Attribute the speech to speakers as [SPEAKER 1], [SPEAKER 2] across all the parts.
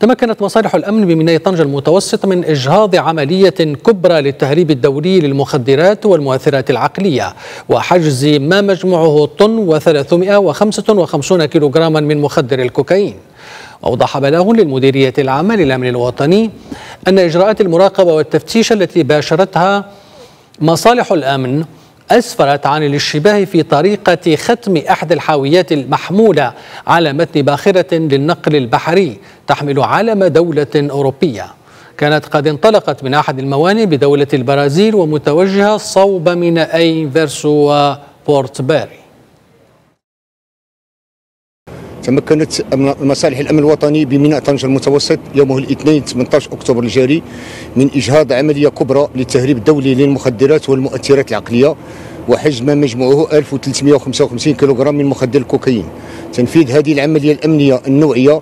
[SPEAKER 1] تمكنت مصالح الأمن بميناء طنجة المتوسط من إجهاض عملية كبرى للتهريب الدولي للمخدرات والمؤثرات العقلية وحجز ما مجموعه طن و355 كيلوغراما من مخدر الكوكايين. أوضح بلاغ للمديرية العامة للأمن الوطني أن إجراءات المراقبة والتفتيش التي باشرتها مصالح الأمن أسفرت عن الاشتباه في طريقة ختم أحد الحاويات المحمولة على متن باخرة للنقل البحري تحمل علم دولة أوروبية. كانت قد انطلقت من أحد الموانئ بدولة البرازيل ومتوجهة صوب مينائي أنفيرس وبورتبوري
[SPEAKER 2] تمكنت مصالح الأمن الوطني بميناء طنجة المتوسط يومه الاثنين 18 أكتوبر الجاري من إجهاض عملية كبرى للتهريب الدولي للمخدرات والمؤثرات العقلية وحجم مجموعه 1355 كيلوغرام من مخدر الكوكايين. تنفيذ هذه العملية الأمنية النوعية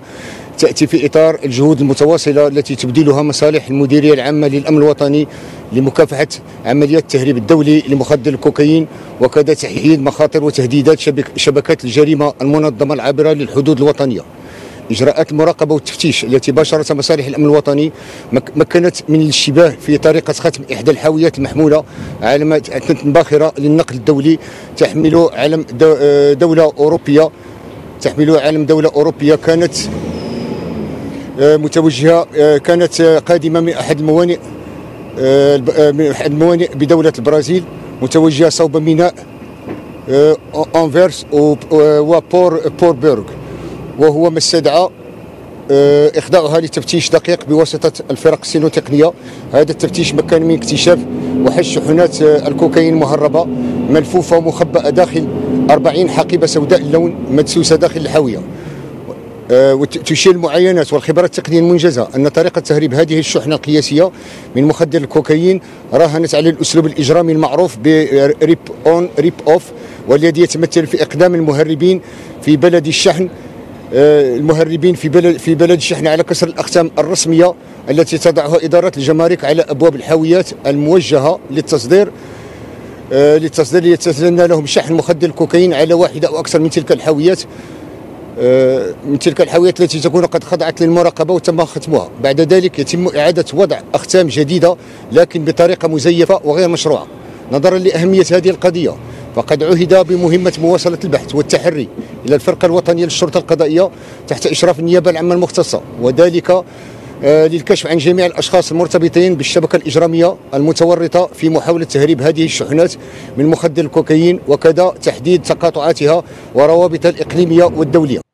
[SPEAKER 2] تأتي في إطار الجهود المتواصلة التي تبذلها مصالح المديرية العامة للأمن الوطني لمكافحة عمليات التهريب الدولي لمخدر الكوكايين وكذا تحييد مخاطر وتهديدات شبكات الجريمة المنظمة العابرة للحدود الوطنية. إجراءات المراقبة والتفتيش التي باشرتها مصالح الأمن الوطني مكنت من الاشتباه في طريقة ختم إحدى الحاويات المحمولة على باخرة للنقل الدولي تحمل علم دولة أوروبية تحمل علم دولة أوروبية كانت آه، متوجهة آه، كانت قادمة من أحد الموانئ آه، من أحد الموانئ بدولة البرازيل متوجهة صوب ميناء أنفيرس وبور بوربرغ وهو ما استدعى إخضاعها لتفتيش دقيق بواسطة الفرق السينوتقنية. هذا التفتيش مكن من اكتشاف وحجز شحنات الكوكايين المهربة ملفوفة ومخبأة داخل 40 حقيبة سوداء اللون مدسوسة داخل الحاوية. آه، وتشير المعاينات والخبرات التقنية المنجزة أن طريقة تهريب هذه الشحنة القياسية من مخدر الكوكايين راهنت على الأسلوب الإجرامي المعروف ب rip on rip off والذي يتمثل في إقدام المهربين في بلد الشحن آه، المهربين في بلد في بلد الشحن على كسر الاختام الرسمية التي تضعها إدارة الجمارك على أبواب الحاويات الموجهة للتصدير آه، للتصدير يتسنى لهم شحن مخدر الكوكايين على واحدة أو أكثر من تلك الحاويات. آه، من تلك الحاويات التي تكون قد خضعت للمراقبة وتم ختمها. بعد ذلك يتم إعادة وضع أختام جديدة لكن بطريقة مزيفة وغير مشروعة. نظرا لأهمية هذه القضية فقد عهد بمهمة مواصلة البحث والتحري إلى الفرقة الوطنية للشرطة القضائية تحت إشراف النيابة العامة المختصة. وذلك آه، للكشف عن جميع الأشخاص المرتبطين بالشبكة الإجرامية المتورطة في محاولة تهريب هذه الشحنات من مخدر الكوكايين وكذا تحديد تقاطعاتها وروابطها الإقليمية والدولية.